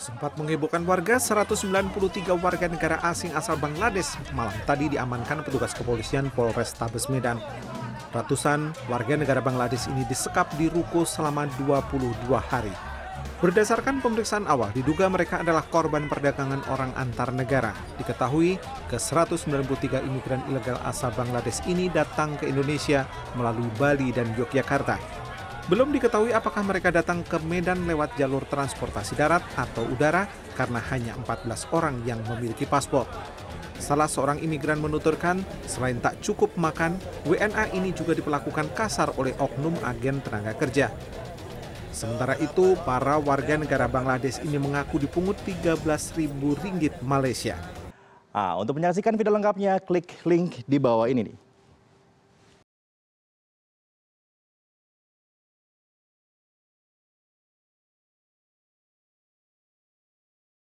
Sempat menghebohkan warga, 193 warga negara asing asal Bangladesh malam tadi diamankan petugas kepolisian Polres Tabes Medan. Ratusan warga negara Bangladesh ini disekap di ruko selama 22 hari. Berdasarkan pemeriksaan awal, diduga mereka adalah korban perdagangan orang antar negara. Diketahui, ke 193 imigran ilegal asal Bangladesh ini datang ke Indonesia melalui Bali dan Yogyakarta. Belum diketahui apakah mereka datang ke Medan lewat jalur transportasi darat atau udara karena hanya 14 orang yang memiliki paspor. Salah seorang imigran menuturkan, selain tak cukup makan, WNA ini juga diperlakukan kasar oleh oknum agen tenaga kerja. Sementara itu, para warga negara Bangladesh ini mengaku dipungut 13.000 ringgit Malaysia. Nah, untuk menyaksikan video lengkapnya, klik link di bawah ini nih.